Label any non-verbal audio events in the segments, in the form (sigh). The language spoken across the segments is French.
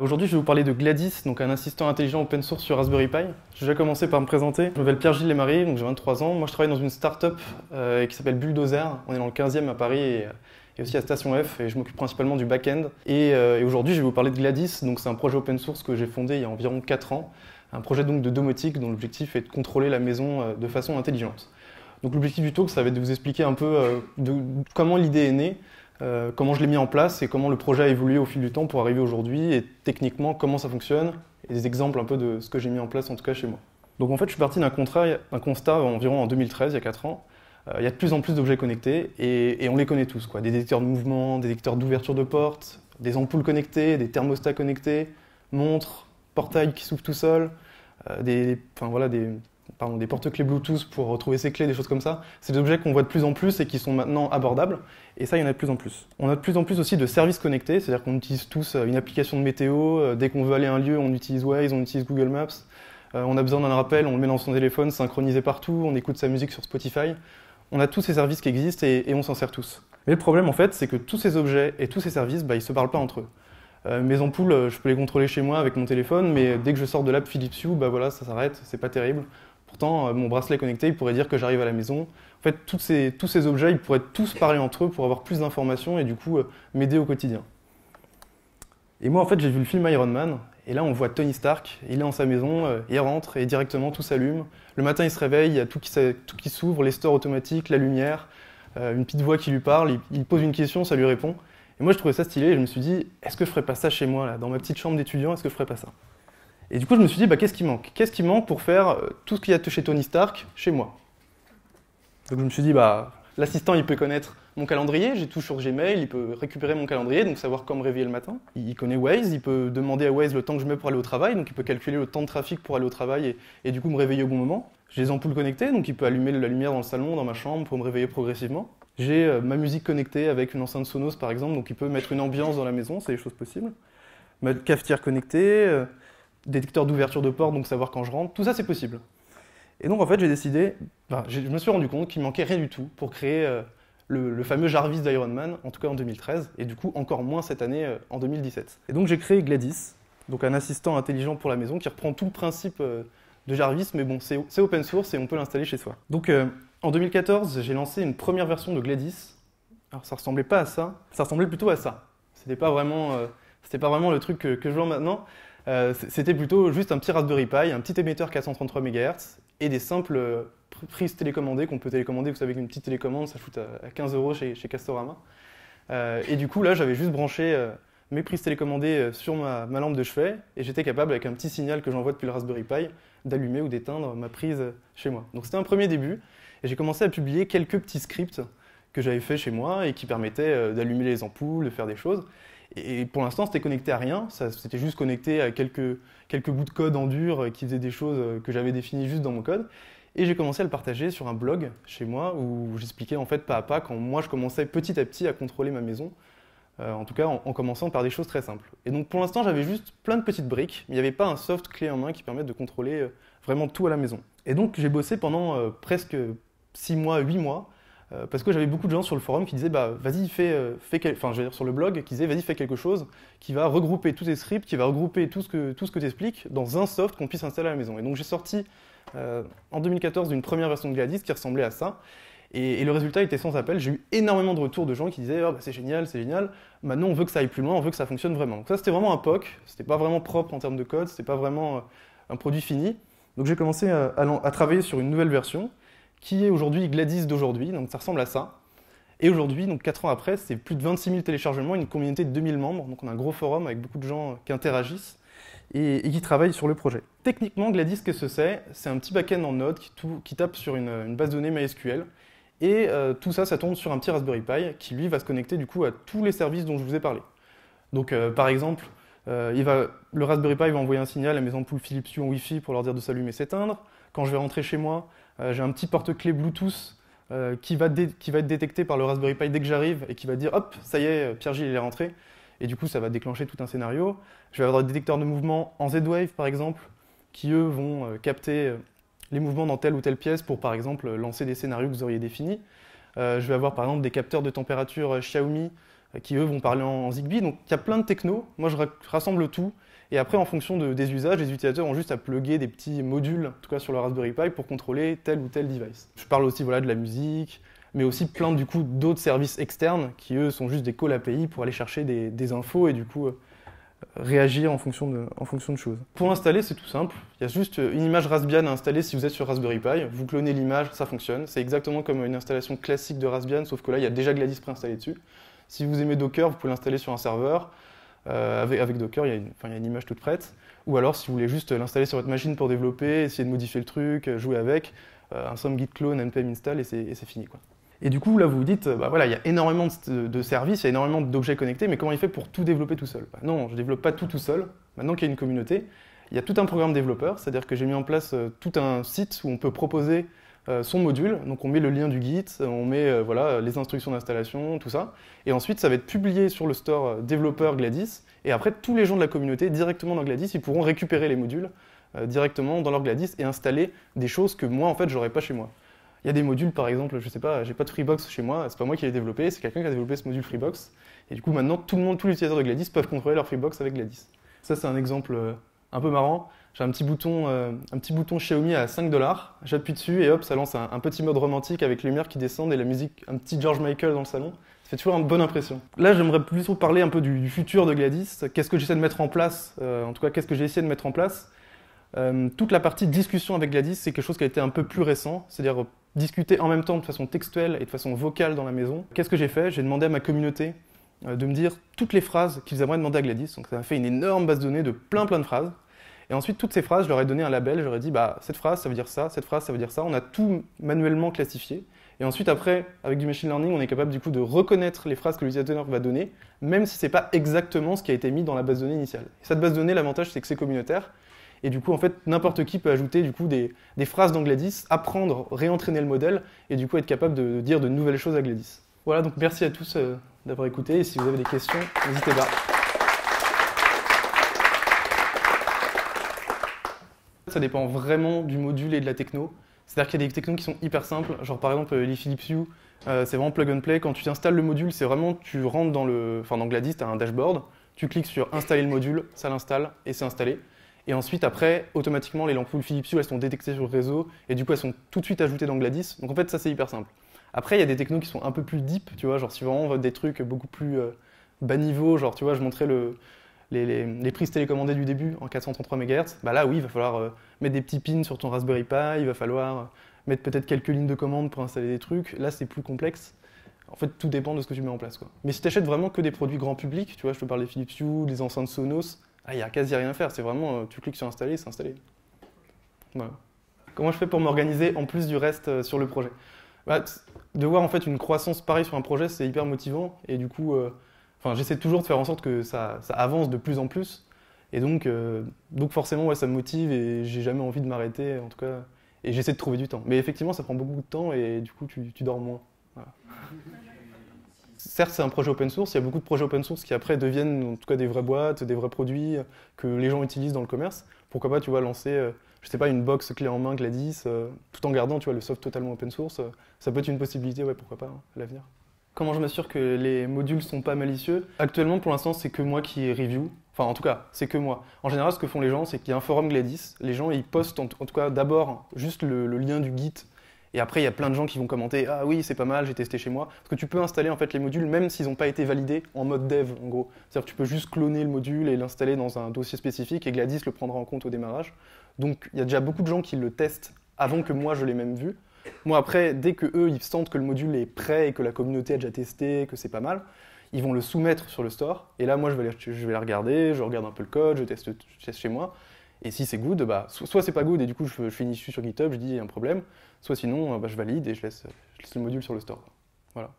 Aujourd'hui, je vais vous parler de Gladys, donc un assistant intelligent open source sur Raspberry Pi. Je vais commencer par me présenter. Je m'appelle Pierre-Gilles Lemarie, donc j'ai 23 ans. Moi, je travaille dans une start-up euh, qui s'appelle Bulldozer. On est dans le 15e à Paris et, aussi à Station F, et je m'occupe principalement du back-end. Euh, et aujourd'hui, je vais vous parler de Gladys, donc c'est un projet open source que j'ai fondé il y a environ 4 ans. Un projet donc de domotique dont l'objectif est de contrôler la maison euh, de façon intelligente. Donc l'objectif du talk, ça va être de vous expliquer un peu euh, comment l'idée est née, euh, comment je l'ai mis en place et comment le projet a évolué au fil du temps pour arriver aujourd'hui et techniquement comment ça fonctionne et des exemples un peu de ce que j'ai mis en place en tout cas chez moi. Donc en fait je suis parti d'un constat environ en 2013, il y a 4 ans. Il y a de plus en plus d'objets connectés et, on les connaît tous. Quoi. Des détecteurs de mouvement, des détecteurs d'ouverture de portes, des ampoules connectées, des thermostats connectés, montres, portails qui s'ouvrent tout seuls, euh, des, enfin, voilà, des, des porte-clés Bluetooth pour retrouver ses clés, des choses comme ça. C'est des objets qu'on voit de plus en plus et qui sont maintenant abordables. Et ça, il y en a de plus en plus. On a de plus en plus aussi de services connectés, c'est-à-dire qu'on utilise tous euh, une application de météo. Euh, dès qu'on veut aller à un lieu, on utilise Waze, on utilise Google Maps. On a besoin d'un rappel, on le met dans son téléphone, synchronisé partout, on écoute sa musique sur Spotify. On a tous ces services qui existent et, et on s'en sert tous. Mais le problème, en fait, c'est que tous ces objets et tous ces services, bah, ils ne se parlent pas entre eux. Euh, mes ampoules, je peux les contrôler chez moi avec mon téléphone, mais dès que je sors de l'app Philips Hue, bah voilà, ça s'arrête, c'est pas terrible. Pourtant, euh, mon bracelet connecté, il pourrait dire que j'arrive à la maison. En fait, tous ces objets, ils pourraient tous parler entre eux pour avoir plus d'informations et du coup euh, m'aider au quotidien. Et moi, en fait, j'ai vu le film Iron Man, et là, on voit Tony Stark, il est dans sa maison, euh, il rentre et directement tout s'allume. Le matin, il se réveille, il y a tout qui, s'ouvre, les stores automatiques, la lumière, une petite voix qui lui parle, il, pose une question, ça lui répond. Et moi, je trouvais ça stylé et je me suis dit, est-ce que je ferais pas ça chez moi, là, dans ma petite chambre d'étudiant, est-ce que je ferais pas ça? Et du coup, je me suis dit, bah, qu'est-ce qui manque? Qu'est-ce qui manque pour faire euh, tout ce qu'il y a chez Tony Stark chez moi? Donc je me suis dit, bah, l'assistant, il peut connaître mon calendrier, j'ai tout sur Gmail, il peut récupérer mon calendrier, donc savoir quand me réveiller le matin. Il connaît Waze, il peut demander à Waze le temps que je mets pour aller au travail, donc il peut calculer le temps de trafic pour aller au travail et, et du coup me réveiller au bon moment. J'ai les ampoules connectées, donc il peut allumer la lumière dans le salon, dans ma chambre, pour me réveiller progressivement. J'ai euh, ma musique connectée avec une enceinte Sonos par exemple, donc il peut mettre une ambiance dans la maison, c'est des choses possibles. Ma cafetière connectée, euh, détecteur d'ouverture de porte, donc savoir quand je rentre, tout ça c'est possible. Et donc en fait j'ai décidé, enfin, je me suis rendu compte qu'il manquait rien du tout pour créer euh, le, le, fameux Jarvis d'Iron Man, en tout cas en 2013, et du coup encore moins cette année en 2017. Et donc j'ai créé Gladys, donc un assistant intelligent pour la maison qui reprend tout le principe de Jarvis, mais bon c'est open source et on peut l'installer chez soi. Donc en 2014 j'ai lancé une première version de Gladys, alors ça ressemblait pas à ça, ça ressemblait plutôt à ça. C'était pas vraiment, euh, c'était pas vraiment le truc que, je vois maintenant. Euh, c'était plutôt juste un petit Raspberry Pi, un petit émetteur 433 MHz et des simples euh, prises télécommandées qu'on peut télécommander. Vous savez qu'une petite télécommande, ça coûte à 15 euros chez, Castorama. Et du coup, là, j'avais juste branché mes prises télécommandées sur ma lampe de chevet et j'étais capable, avec un petit signal que j'envoie depuis le Raspberry Pi, d'allumer ou d'éteindre ma prise chez moi. Donc c'était un premier début et j'ai commencé à publier quelques petits scripts que j'avais fait chez moi et qui permettaient d'allumer les ampoules, de faire des choses. Et pour l'instant, c'était connecté à rien. C'était juste connecté à quelques, quelques bouts de code en dur qui faisaient des choses que j'avais définies juste dans mon code. Et j'ai commencé à le partager sur un blog chez moi où j'expliquais en fait pas à pas quand moi je commençais petit à petit à contrôler ma maison. Euh, en tout cas, en, en, commençant par des choses très simples. Et donc pour l'instant, j'avais juste plein de petites briques, mais il n'y avait pas un soft clé en main qui permette de contrôler euh, vraiment tout à la maison. Et donc j'ai bossé pendant euh, presque 6 mois, 8 mois euh, parce que j'avais beaucoup de gens sur le forum qui disaient bah vas-y fais, euh, enfin je dire sur le blog qui disaient vas-y fais quelque chose qui va regrouper tous tes scripts, qui va regrouper tout ce que que t'expliques dans un soft qu'on puisse installer à la maison. Et donc j'ai sorti euh, en 2014 une première version de Gladys qui ressemblait à ça. Et, le résultat était sans appel. J'ai eu énormément de retours de gens qui disaient oh, bah, c'est génial, c'est génial. Maintenant on veut que ça aille plus loin, on veut que ça fonctionne vraiment. Donc ça c'était vraiment un POC. C'était pas vraiment propre en termes de code, c'était pas vraiment un produit fini. Donc j'ai commencé à travailler sur une nouvelle version qui est aujourd'hui Gladys d'aujourd'hui, donc ça ressemble à ça. Et aujourd'hui, donc 4 ans après, c'est plus de 26 000 téléchargements, une communauté de 2000 membres, donc on a un gros forum avec beaucoup de gens qui interagissent et, qui travaillent sur le projet. Techniquement, Gladys, qu'est-ce que c'est? C'est un petit backend en Node qui, tape sur une, base de données MySQL, et euh, tout ça, ça tourne sur un petit Raspberry Pi qui, lui, va se connecter du coup à tous les services dont je vous ai parlé. Donc, euh, par exemple, euh, il va, le Raspberry Pi va envoyer un signal à mes ampoules Philips Hue en Wi-Fi pour leur dire de s'allumer et s'éteindre. Quand je vais rentrer chez moi, j'ai un petit porte-clés Bluetooth euh, qui, va être détecté par le Raspberry Pi dès que j'arrive et qui va dire hop, ça y est, Pierre-Gilles il est rentré. Et du coup, ça va déclencher tout un scénario. Je vais avoir des détecteurs de mouvement en Z-Wave par exemple, qui eux vont capter les mouvements dans telle ou telle pièce pour par exemple lancer des scénarios que vous auriez définis. je vais avoir par exemple des capteurs de température Xiaomi qui eux vont parler en, Zigbee. Donc il y a plein de technos. Moi je rassemble tout. Et après, en fonction des usages, les utilisateurs ont juste à plugger des petits modules, en tout cas sur le Raspberry Pi, pour contrôler tel ou tel device. Je parle aussi voilà, de la musique, mais aussi plein du coup d'autres services externes qui eux sont juste des calls API pour aller chercher des, infos et du coup euh, réagir en fonction, de, en fonction de choses. Pour installer, c'est tout simple. Il y a juste une image Raspbian à installer si vous êtes sur Raspberry Pi. Vous clonez l'image, ça fonctionne. C'est exactement comme une installation classique de Raspbian, sauf que là, il y a déjà Gladys préinstallé dessus. Si vous aimez Docker, vous pouvez l'installer sur un serveur. Euh, avec, Docker, il y, a une, image toute prête. Ou alors, si vous voulez juste l'installer sur votre machine pour développer, essayer de modifier le truc, jouer avec, euh, un somme git clone, npm install et c'est fini. Et du coup, là, vous vous dites, bah voilà, il y a énormément de, services, il y a énormément d'objets connectés, mais comment il fait pour tout développer tout seul? Bah Non, je ne développe pas tout tout seul. Maintenant qu'il y a une communauté, il y a tout un programme développeur, c'est-à-dire que j'ai mis en place euh, tout un site où on peut proposer euh, son module. Donc on met le lien du Git, on met euh, voilà, les instructions d'installation, tout ça. Et ensuite, ça va être publié sur le store développeur Gladys. Et après, tous les gens de la communauté, directement dans Gladys, ils pourront récupérer les modules directement dans leur Gladys et installer des choses que moi, en fait, j'aurais pas chez moi. Il y a des modules, par exemple, je sais pas, j'ai pas de Freebox chez moi, c'est pas moi qui l'ai développé, c'est quelqu'un qui a développé ce module Freebox. Et du coup, maintenant, tout le monde, tous les utilisateurs de Gladys peuvent contrôler leur Freebox avec Gladys. Ça, c'est un exemple euh, un peu marrant. J'ai un petit bouton, euh, un petit bouton Xiaomi à 5 dollars. J'appuie dessus et hop, ça lance un, petit mode romantique avec les lumières qui descendent et la musique, un petit George Michael dans le salon. Ça fait toujours une bonne impression. Là, j'aimerais plutôt parler un peu du, futur de Gladys. Qu'est-ce que j'essaie de mettre en place euh, En tout cas, qu'est-ce que j'ai essayé de mettre en place? Toute la partie discussion avec Gladys, c'est quelque chose qui a été un peu plus récent, c'est-à-dire discuter en même temps de façon textuelle et de façon vocale dans la maison. Qu'est-ce que j'ai fait? J'ai demandé à ma communauté euh, de me dire toutes les phrases qu'ils aimeraient demander à Gladys. Donc ça m'a fait une énorme base de données de plein plein de phrases. Et ensuite, toutes ces phrases, je leur ai donné un label, j'aurais dit, bah, cette phrase, ça veut dire ça, cette phrase, ça veut dire ça. On a tout manuellement classifié. Et ensuite, après, avec du machine learning, on est capable du coup de reconnaître les phrases que l'utilisateur va donner, même si ce n'est pas exactement ce qui a été mis dans la base de données initiale. Et cette base de données, l'avantage, c'est que c'est communautaire. Et du coup, en fait, n'importe qui peut ajouter du coup des, phrases dans Gladys, apprendre, réentraîner le modèle et du coup être capable de, dire de nouvelles choses à Gladys. Voilà, donc merci à tous euh, d'avoir écouté et si vous avez des questions, n'hésitez pas. Ça dépend vraiment du module et de la techno. C'est-à-dire qu'il y a des technos qui sont hyper simples, genre par exemple les Philips Hue, euh, c'est vraiment plug and play. Quand tu installes le module, c'est vraiment, tu rentres dans le, enfin dans Gladys, tu as un dashboard, tu cliques sur installer le module, ça l'installe et c'est installé. Et ensuite, après, automatiquement, les lampes Philips Hue, elles sont détectées sur le réseau et du coup, elles sont tout de suite ajoutées dans Gladys. Donc en fait, ça, c'est hyper simple. Après, il y a des technos qui sont un peu plus deep, tu vois, genre si vraiment on veut des trucs beaucoup plus euh, bas niveau, genre tu vois, je montrais le, les, prises télécommandées du début en 433 MHz, bah là, oui, il va falloir euh, mettre des petits pins sur ton Raspberry Pi, il va falloir euh, mettre peut-être quelques lignes de commande pour installer des trucs. Là, c'est plus complexe. En fait, tout dépend de ce que tu mets en place. Mais si tu achètes vraiment que des produits grand public, tu vois, je te parle des Philips Hue, des enceintes Sonos, il ah, n'y a quasi rien à faire. C'est vraiment, euh, tu cliques sur installer, c'est installé. Comment je fais pour m'organiser en plus du reste sur le projet? Bah, De voir en fait une croissance pareille sur un projet, c'est hyper motivant. Et du coup, enfin, j'essaie toujours de faire en sorte que ça, avance de plus en plus. Et donc, donc forcément, ouais, ça me motive et j'ai jamais envie de m'arrêter, en tout cas. Et j'essaie de trouver du temps. Mais effectivement, ça prend beaucoup de temps et du coup, tu, tu dors moins. (laughs) certes, c'est un projet open source, il y a beaucoup de projets open source qui après deviennent en tout cas des vraies boîtes, des vrais produits que les gens utilisent dans le commerce. Pourquoi pas, tu vois, lancer, euh, je sais pas, une box clé en main Gladys, euh, tout en gardant, tu vois, le soft totalement open source. Euh, ça peut être une possibilité, ouais, pourquoi pas, hein, à l'avenir. Comment je m'assure que les modules sont pas malicieux? Actuellement, pour l'instant, c'est que moi qui review. Enfin, en tout cas, c'est que moi. En général, ce que font les gens, c'est qu'il y a un forum Gladys. Les gens, ils postent en, tout cas d'abord juste le, lien du Git et après, il y a plein de gens qui vont commenter Ah oui, c'est pas mal, j'ai testé chez moi. Parce que tu peux installer en fait les modules même s'ils n'ont pas été validés en mode dev, en gros. C'est-à-dire que tu peux juste cloner le module et l'installer dans un dossier spécifique et Gladys le prendra en compte au démarrage. Donc il y a déjà beaucoup de gens qui le testent avant que moi je l'ai même vu. Moi après, dès que eux ils sentent que le module est prêt et que la communauté a déjà testé, que c'est pas mal, ils vont le soumettre sur le store. Et là, moi je vais, les, je vais les regarder, je regarde un peu le code, je teste, chez moi. Et si c'est good, bah, soit c'est pas good et du coup je, je finis sur GitHub, je dis il y a un problème, soit sinon euh, bah, je valide et je laisse, le module sur le store. Voilà.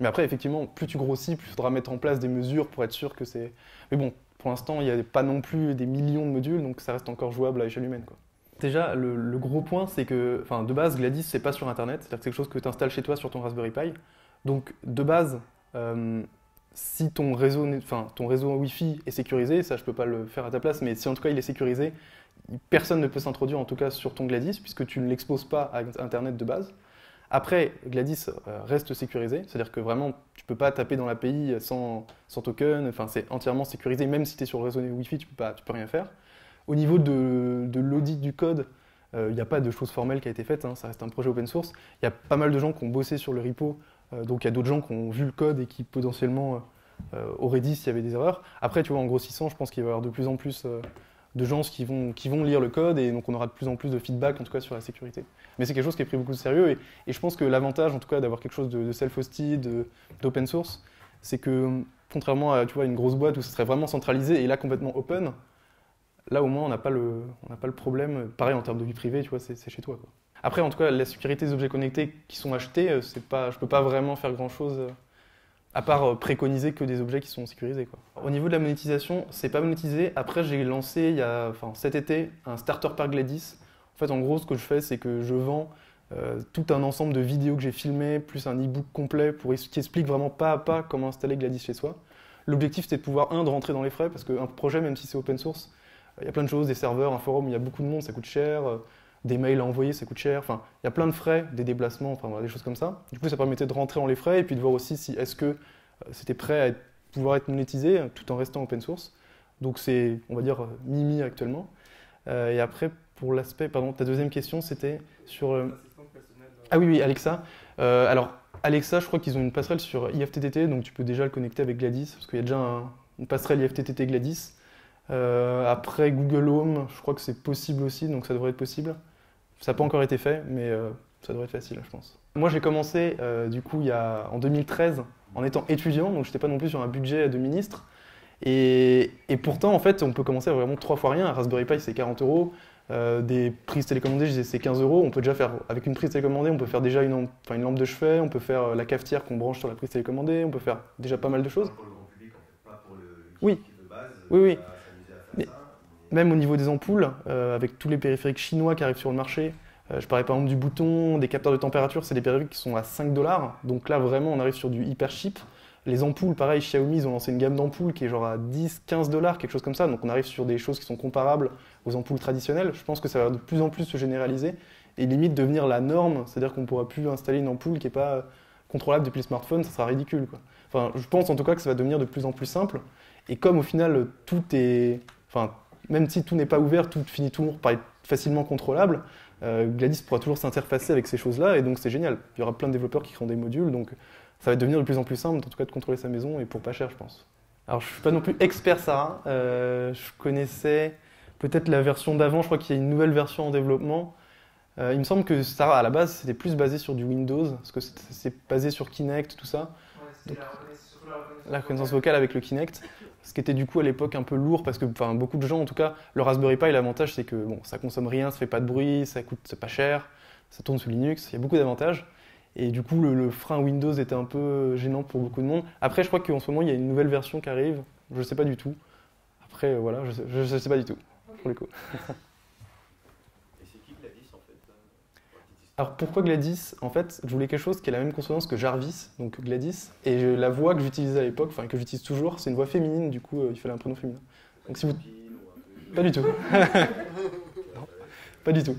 Mais après, effectivement, plus tu grossis, plus il faudra mettre en place des mesures pour être sûr que c'est. Mais bon, pour l'instant, il n'y a pas non plus des millions de modules, donc ça reste encore jouable à échelle humaine. Déjà, le, gros point, c'est que, enfin, de base, Gladys, c'est pas sur Internet, c'est-à-dire que c'est quelque chose que tu installes chez toi sur ton Raspberry Pi. Donc, de base, euh, si ton réseau, enfin, ton réseau Wi-Fi est sécurisé, ça je peux pas le faire à ta place, mais si en tout cas il est sécurisé, personne ne peut s'introduire en tout cas sur ton Gladys puisque tu ne l'exposes pas à Internet de base. Après, Gladys euh, reste sécurisé, c'est-à-dire que vraiment, tu peux pas taper dans l'API sans, sans token, enfin, c'est entièrement sécurisé, même si tu es sur le réseau Wi-Fi, tu peux, pas, tu peux rien faire. Au niveau de, l'audit du code, il euh, n'y a pas de choses formelles qui a été faite, hein, ça reste un projet open source. Il y a pas mal de gens qui ont bossé sur le repo, euh, donc il y a d'autres gens qui ont vu le code et qui potentiellement auraient dit s'il y avait des erreurs. Après, tu vois, en grossissant, je pense qu'il va y avoir de plus en plus de gens qui vont, lire le code et donc on aura de plus en plus de feedback en tout cas sur la sécurité. Mais c'est quelque chose qui est pris beaucoup de sérieux et, et je pense que l'avantage en tout cas d'avoir quelque chose de, self-hosted, d'open source, c'est que contrairement à tu vois, une grosse boîte où ce serait vraiment centralisé et là complètement open, là au moins on n'a pas, le, pas le problème, pareil en termes de vie privée, tu vois, c'est chez toi. Après en tout cas la sécurité des objets connectés qui sont achetés, euh, pas, je peux pas vraiment faire grand chose euh, à part euh, préconiser que des objets qui sont sécurisés. Au niveau de la monétisation, c'est pas monétisé. Après, j'ai lancé il y a, enfin, cet été un starter par Gladys. En fait, en gros, ce que je fais, c'est que je vends tout un ensemble de vidéos que j'ai filmées, plus un e-book complet pour, qui explique vraiment pas à pas comment installer Gladys chez soi. L'objectif, c'est de pouvoir, un, de rentrer dans les frais, parce qu'un projet, même si c'est open source, il y a plein de choses, des serveurs, un forum, il y a beaucoup de monde, ça coûte cher. Euh, des mails à envoyer, ça coûte cher. Enfin, il y a plein de frais, des déplacements, enfin des choses comme ça. Du coup, ça permettait de rentrer dans les frais et puis de voir aussi si est-ce que euh, c'était prêt à pouvoir être monétisé euh, tout en restant open source. Donc c'est, on va dire, Mimi actuellement. Euh, et après, pour l'aspect, pardon, ta deuxième question, c'était sur. Ah oui, oui, Alexa. alors, Alexa, je crois qu'ils ont une passerelle sur IFTTT, donc tu peux déjà le connecter avec Gladys, parce qu'il y a déjà une passerelle IFTTT Gladys. Après, Google Home, je crois que c'est possible aussi, donc ça devrait être possible. Ça n'a pas encore été fait, mais euh, ça devrait être facile, je pense. Moi, j'ai commencé, euh, du coup, il y a, en 2013, en étant étudiant, donc je n'étais pas non plus sur un budget de ministre. Et, pourtant, en fait, on peut commencer à vraiment trois fois rien. Un Raspberry Pi, c'est 40 euros. Euh, des prises télécommandées, je disais c'est 15 euros. On peut déjà faire, avec une prise télécommandée, on peut faire déjà une, une lampe de chevet, on peut faire la cafetière qu'on branche sur la prise télécommandée, on peut faire déjà pas mal de choses. Pour le grand public, en fait, pas pour le oui. de base. Oui, oui même au niveau des ampoules, euh, avec tous les périphériques chinois qui arrivent sur le marché, euh, je parlais par exemple du bouton, des capteurs de température, c'est des périphériques qui sont à 5 dollars. Donc là, vraiment, on arrive sur du hyper cheap. Les ampoules, pareil, Xiaomi, ils ont lancé une gamme d'ampoules qui est genre à 10, 15 dollars, quelque chose comme ça. Donc on arrive sur des choses qui sont comparables aux ampoules traditionnelles. Je pense que ça va de plus en plus se généraliser et limite devenir la norme. C'est-à-dire qu'on ne pourra plus installer une ampoule qui n'est pas contrôlable depuis le smartphone, ça sera ridicule. Enfin, je pense en tout cas que ça va devenir de plus en plus simple. Et comme au final, tout est. Enfin, même si tout n'est pas ouvert, tout finit toujours par être facilement contrôlable, euh, Gladys pourra toujours s'interfacer avec ces choses-là, et donc c'est génial. Il y aura plein de développeurs qui créeront des modules, donc ça va devenir de plus en plus simple, en tout cas, de contrôler sa maison, et pour pas cher, je pense. Alors, je suis pas non plus expert Sarah, euh, je connaissais peut-être la version d'avant, je crois qu'il y a une nouvelle version en développement. Euh, il me semble que Sarah, à la base, c'était plus basé sur du Windows, parce que c'est basé sur Kinect, tout ça. Ouais, la reconnaissance vocale avec le Kinect, ce qui était du coup à l'époque un peu lourd parce que enfin, beaucoup de gens, en tout cas, le Raspberry Pi, l'avantage c'est que bon, ça consomme rien, ça fait pas de bruit, ça coûte pas cher, ça tourne sous Linux, il y a beaucoup d'avantages. Et du coup, le, frein Windows était un peu gênant pour beaucoup de monde. Après, je crois qu'en ce moment, il y a une nouvelle version qui arrive, je sais pas du tout. Après, voilà, je, je sais pas du tout, pour le coup. (laughs) Alors pourquoi Gladys? En fait, je voulais quelque chose qui ait la même consonance que Jarvis, donc Gladys, et la voix que j'utilisais à l'époque, enfin que j'utilise toujours, c'est une voix féminine, du coup euh, il fallait un prénom féminin. Donc si vous... Pas du tout. (laughs) pas du tout.